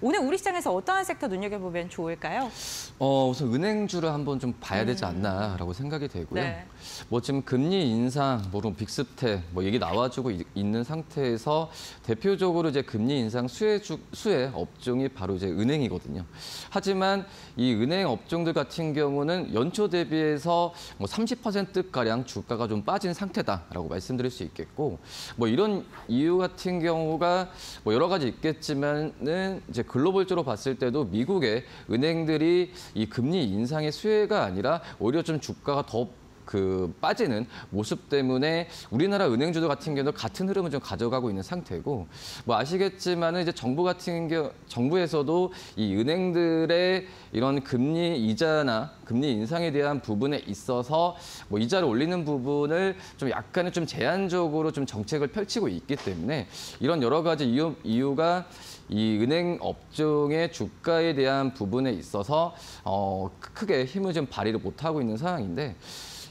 오늘 우리 시장에서 어떠한 섹터 눈여겨보면 좋을까요? 어, 우선 은행주를 한번 좀 봐야 되지 않나라고 생각이 되고요. 네. 뭐 지금 금리 인상, 뭐 big step 뭐 얘기 나와주고 이- 있는 상태에서 대표적으로 이제 금리 인상 수혜 주, 수혜 업종이 바로 이제 은행이거든요. 하지만 이 은행 업종들 같은 경우는 연초 대비해서 뭐 30% 가량 주가가 좀 빠진 상태다라고 말씀드릴 수 있겠고 뭐 이런 이유 같은 경우가 뭐 여러 가지 있겠지만은 이제 글로벌적으로 봤을 때도 미국의 은행들이 이 금리 인상의 수혜가 아니라 오히려 좀 주가가 더그 빠지는 모습 때문에 우리나라 은행주들 같은 경우도 같은 흐름을 좀 가져가고 있는 상태고 뭐 아시겠지만은 이제 정부 같은 경우 정부에서도 이 은행들의 이런 금리 이자나 금리 인상에 대한 부분에 있어서 뭐 이자를 올리는 부분을 좀 약간은 좀 제한적으로 좀 정책을 펼치고 있기 때문에 이런 여러 가지 이유, 이유가 이 은행 업종의 주가에 대한 부분에 있어서 어, 크게 힘을 좀 발휘를 못하고 있는 상황인데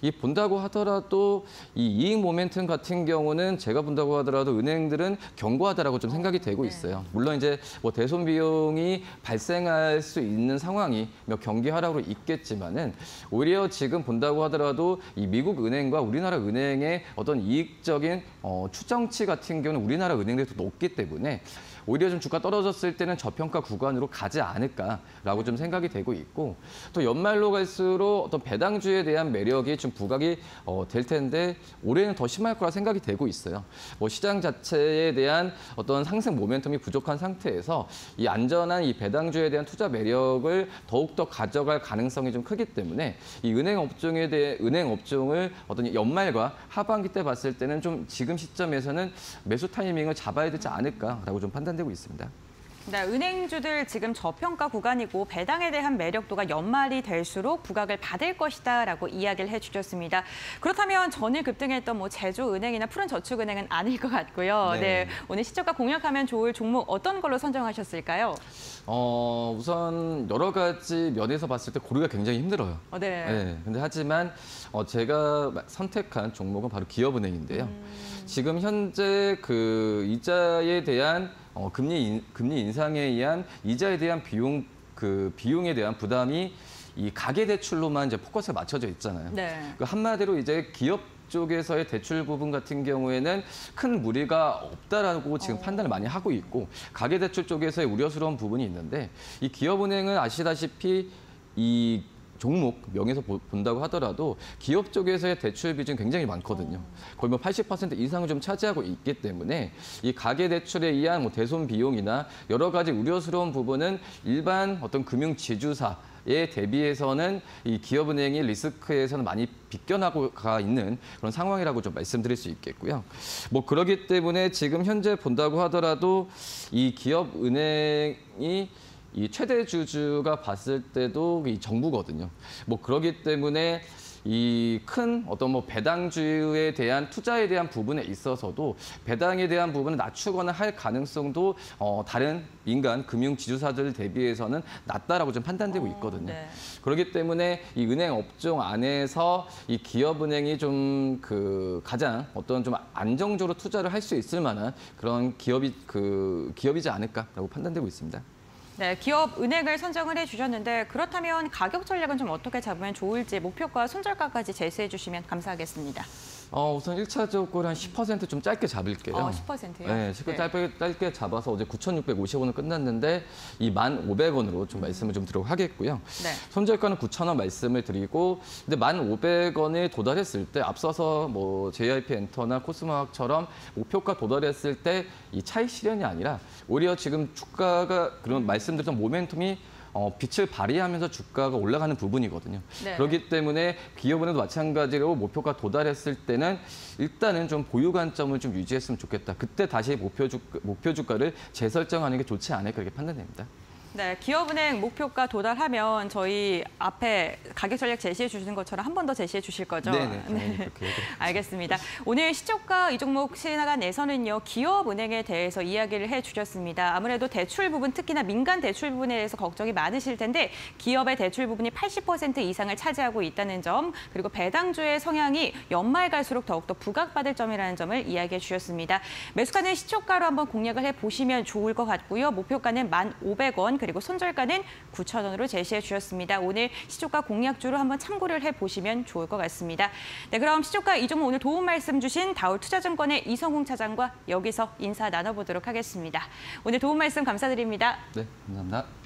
이 본다고 하더라도 이 이익 모멘텀 같은 경우는 제가 본다고 하더라도 은행들은 견고하다라고 좀 생각이 되고 있어요. 물론 이제 뭐 대손 비용이 발생할 수 있는 상황이 몇 경기 하락으로 있겠지만은 오히려 지금 본다고 하더라도 이 미국 은행과 우리나라 은행의 어떤 이익적인 어, 추정치 같은 경우는 우리나라 은행들이 더 높기 때문에 오히려 좀 주가 떨어졌을 때는 저평가 구간으로 가지 않을까라고 좀 생각이 되고 있고 또 연말로 갈수록 어떤 배당주에 대한 매력이 좀 부각이 어, 될 텐데 올해는 더 심할 거라 생각이 되고 있어요. 뭐 시장 자체에 대한 어떤 상승 모멘텀이 부족한 상태에서 이 안전한 이 배당주에 대한 투자 매력을 더욱더 가져갈 가능성이 좀 크기 때문에 이 은행 업종에 대해 은행 업종을 어떤 연말과 하반기 때 봤을 때는 좀 지금 시점에서는 매수 타이밍을 잡아야 되지 않을까라고 좀 판단 되고 있습니다. 네, 은행주들 지금 저평가 구간이고 배당에 대한 매력도가 연말이 될수록 부각을 받을 것이다라고 이야기를 해주셨습니다. 그렇다면 전일 급등했던 뭐 제조은행이나 푸른저축은행은 아닐 것 같고요. 네. 네. 오늘 시초가 공략하면 좋을 종목 어떤 걸로 선정하셨을까요? 어, 우선 여러 가지 면에서 봤을 때 고르기가 굉장히 힘들어요. 어, 네. 네. 근데 하지만 어, 제가 선택한 종목은 바로 기업은행인데요. 지금 현재 그 이자에 대한 어, 금리 인, 금리 인상에 의한 이자에 대한 비용 그 비용에 대한 부담이 이 가계 대출로만 이제 포커스가 맞춰져 있잖아요. 네. 그 한마디로 이제 기업 쪽에서의 대출 부분 같은 경우에는 큰 무리가 없다라고 지금 판단을 많이 하고 있고 가계 대출 쪽에서의 우려스러운 부분이 있는데 이 기업은행은 아시다시피 이 종목 명에서 보- 본다고 하더라도 기업 쪽에서의 대출 비중이 굉장히 많거든요. 거의 뭐 80% 이상을 좀 차지하고 있기 때문에 이 가계 대출에 의한 뭐 대손 비용이나 여러 가지 우려스러운 부분은 일반 어떤 금융 지주사 에 대비해서는 이 기업은행이 리스크에서는 많이 비껴나고 가 있는 그런 상황이라고 좀 말씀드릴 수 있겠고요. 뭐 그러기 때문에 지금 현재 본다고 하더라도 이 기업은행이 이 최대 주주가 봤을 때도 이 정부거든요. 뭐 그러기 때문에 이 큰 어떤 뭐 배당주에 대한 투자에 대한 부분에 있어서도 배당에 대한 부분을 낮추거나 할 가능성도 어 다른 민간 금융 지주사들 대비해서는 낮다라고 좀 판단되고 있거든요. 네. 그렇기 때문에 이 은행 업종 안에서 이 기업은행이 좀 그 가장 어떤 좀 안정적으로 투자를 할 수 있을 만한 그런 기업이 그 기업이지 않을까라고 판단되고 있습니다. 네, 기업 은행을 선정을 해주셨는데 그렇다면 가격 전략은 좀 어떻게 잡으면 좋을지 목표가 손절가까지 제시해 주시면 감사하겠습니다. 어, 우선 1차적으로 한 10%좀 짧게 잡을게요. 어, 10%요? 네, 10% 짧게, 짧게 잡아서 어제 9,650원은 끝났는데 이 1,500원으로 좀 말씀을 좀 드리도록 하겠고요. 네. 손절가는 9,000원 말씀을 드리고 근데 1,500원에 도달했을 때 앞서서 뭐 JYP 엔터나 코스모학처럼 목표가 도달했을 때 이 차익 실현이 아니라 오히려 지금 주가가 그런 말씀드렸던 모멘텀이 어, 빛을 발휘하면서 주가가 올라가는 부분이거든요. 네. 그렇기 때문에 기업은행도 마찬가지로 목표가 도달했을 때는 일단은 좀 보유 관점을 좀 유지했으면 좋겠다. 그때 다시 목표 주 목표 주가를 재설정하는 게 좋지 않을까 이렇게 판단됩니다. 네, 기업은행 목표가 도달하면 저희 앞에 가격 전략 제시해 주신 것처럼 한 번 더 제시해 주실 거죠? 네네, 해드리겠습니다. 알겠습니다. 오늘 시초가 이 종목 시간에서는요, 기업은행에 대해서 이야기를 해 주셨습니다. 아무래도 대출 부분, 특히나 민간 대출 부분에 대해서 걱정이 많으실 텐데 기업의 대출 부분이 80% 이상을 차지하고 있다는 점, 그리고 배당주의 성향이 연말 갈수록 더욱더 부각받을 점이라는 점을 이야기해 주셨습니다. 매수가는 시초가로 한번 공략을 해 보시면 좋을 것 같고요. 목표가는 1,500원, 그리고 손절가는 9,000원으로 제시해 주셨습니다. 오늘 시초가 공략주로 한번 참고를 해 보시면 좋을 것 같습니다. 네, 그럼 시초가 이 종목 오늘 도움 말씀 주신 다울투자증권의 이성웅 차장과 여기서 인사 나눠보도록 하겠습니다. 오늘 도움 말씀 감사드립니다. 네, 감사합니다.